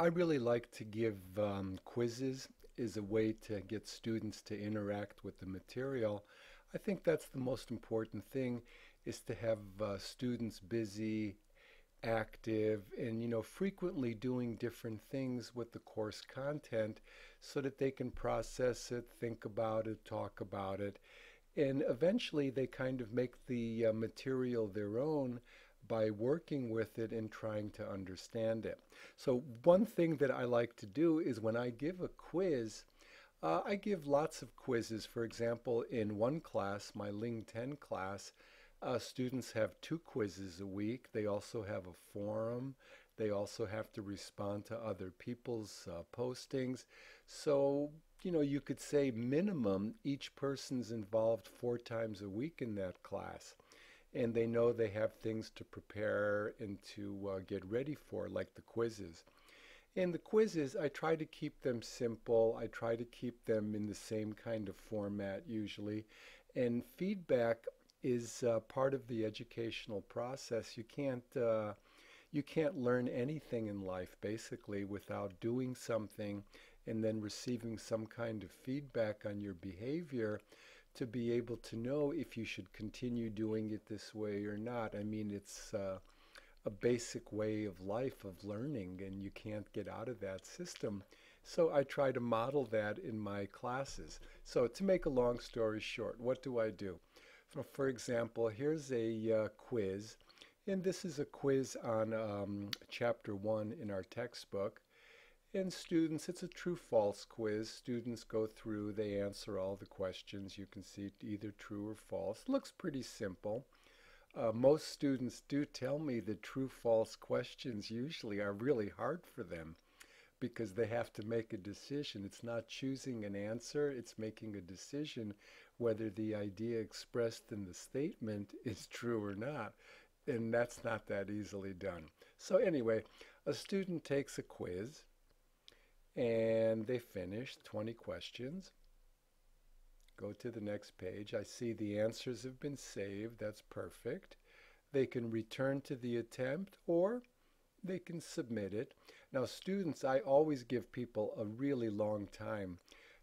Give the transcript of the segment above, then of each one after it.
I really like to give um, quizzes as a way to get students to interact with the material. I think that's the most important thing is to have uh, students busy, active, and you know frequently doing different things with the course content so that they can process it, think about it, talk about it, and eventually they kind of make the uh, material their own by working with it and trying to understand it. So one thing that I like to do is when I give a quiz, uh, I give lots of quizzes. For example, in one class, my Ling 10 class, uh, students have two quizzes a week. They also have a forum. They also have to respond to other people's uh, postings. So, you know, you could say minimum each person's involved four times a week in that class and they know they have things to prepare and to uh, get ready for, like the quizzes. And the quizzes, I try to keep them simple. I try to keep them in the same kind of format usually. And feedback is uh, part of the educational process. You can't uh, you can't learn anything in life basically without doing something and then receiving some kind of feedback on your behavior to be able to know if you should continue doing it this way or not. I mean, it's uh, a basic way of life, of learning, and you can't get out of that system. So I try to model that in my classes. So to make a long story short, what do I do? For, example, here's a uh, quiz, and this is a quiz on um, chapter one in our textbook. And students, it's a true-false quiz. Students go through, they answer all the questions. You can see either true or false. Looks pretty simple. Uh, most students do tell me that true-false questions usually are really hard for them because they have to make a decision. It's not choosing an answer, it's making a decision whether the idea expressed in the statement is true or not. And that's not that easily done. So anyway, a student takes a quiz and they finished 20 questions. Go to the next page. I see the answers have been saved. That's perfect. They can return to the attempt or they can submit it. Now, students, I always give people a really long time.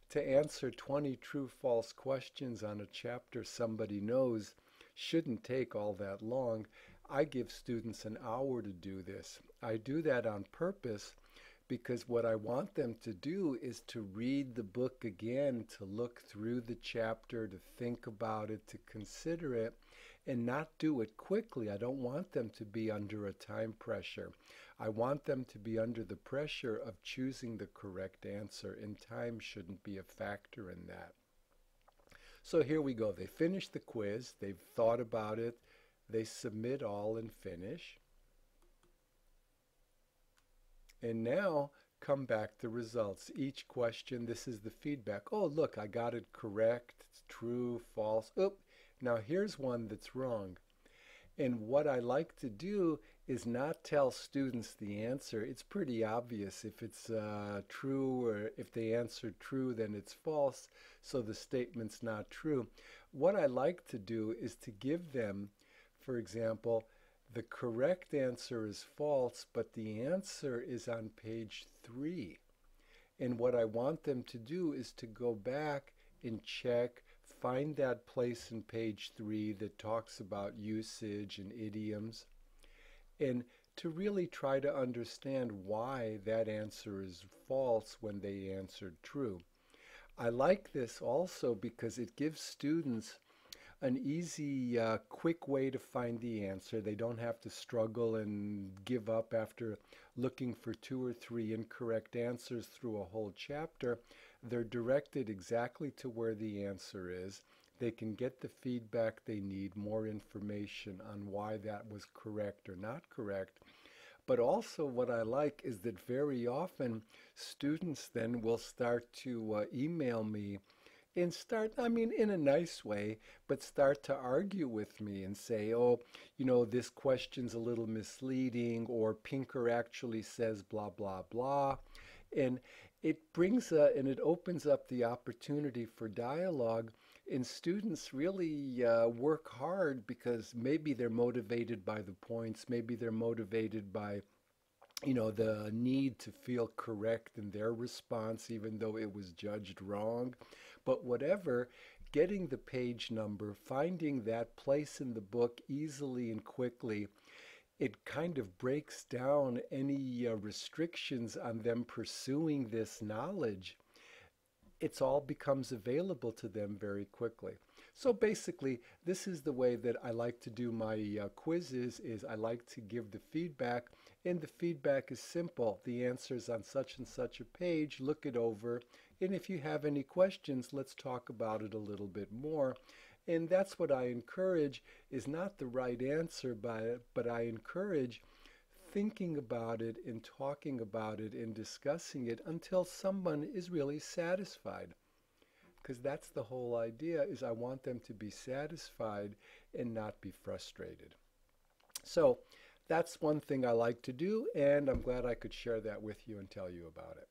To answer 20 true false questions on a chapter somebody knows shouldn't take all that long. I give students an hour to do this. I do that on purpose because what I want them to do is to read the book again, to look through the chapter, to think about it, to consider it, and not do it quickly. I don't want them to be under a time pressure. I want them to be under the pressure of choosing the correct answer, and time shouldn't be a factor in that. So here we go. They finish the quiz, they've thought about it, they submit all and finish. And now come back the results. Each question, this is the feedback. Oh, look, I got it correct. It's true, false. Oop, now here's one that's wrong. And what I like to do is not tell students the answer. It's pretty obvious if it's uh, true or if they answered true, then it's false, so the statement's not true. What I like to do is to give them, for example, the correct answer is false, but the answer is on page three. And what I want them to do is to go back and check, find that place in page three that talks about usage and idioms, and to really try to understand why that answer is false when they answered true. I like this also because it gives students an easy, uh, quick way to find the answer. They don't have to struggle and give up after looking for two or three incorrect answers through a whole chapter. They're directed exactly to where the answer is. They can get the feedback they need, more information on why that was correct or not correct. But also, what I like is that very often students then will start to uh, email me and start, I mean, in a nice way, but start to argue with me and say, oh, you know, this question's a little misleading, or Pinker actually says blah, blah, blah. And it brings and it opens up the opportunity for dialogue. And students really uh, work hard because maybe they're motivated by the points, maybe they're motivated by you know, the need to feel correct in their response, even though it was judged wrong. But whatever, getting the page number, finding that place in the book easily and quickly, it kind of breaks down any uh, restrictions on them pursuing this knowledge. It's all becomes available to them very quickly. So basically, this is the way that I like to do my uh, quizzes is I like to give the feedback and the feedback is simple. The answer is on such and such a page, look it over, and if you have any questions, let's talk about it a little bit more. And that's what I encourage is not the right answer, but, but I encourage thinking about it and talking about it and discussing it until someone is really satisfied because that's the whole idea is I want them to be satisfied and not be frustrated. So that's one thing I like to do, and I'm glad I could share that with you and tell you about it.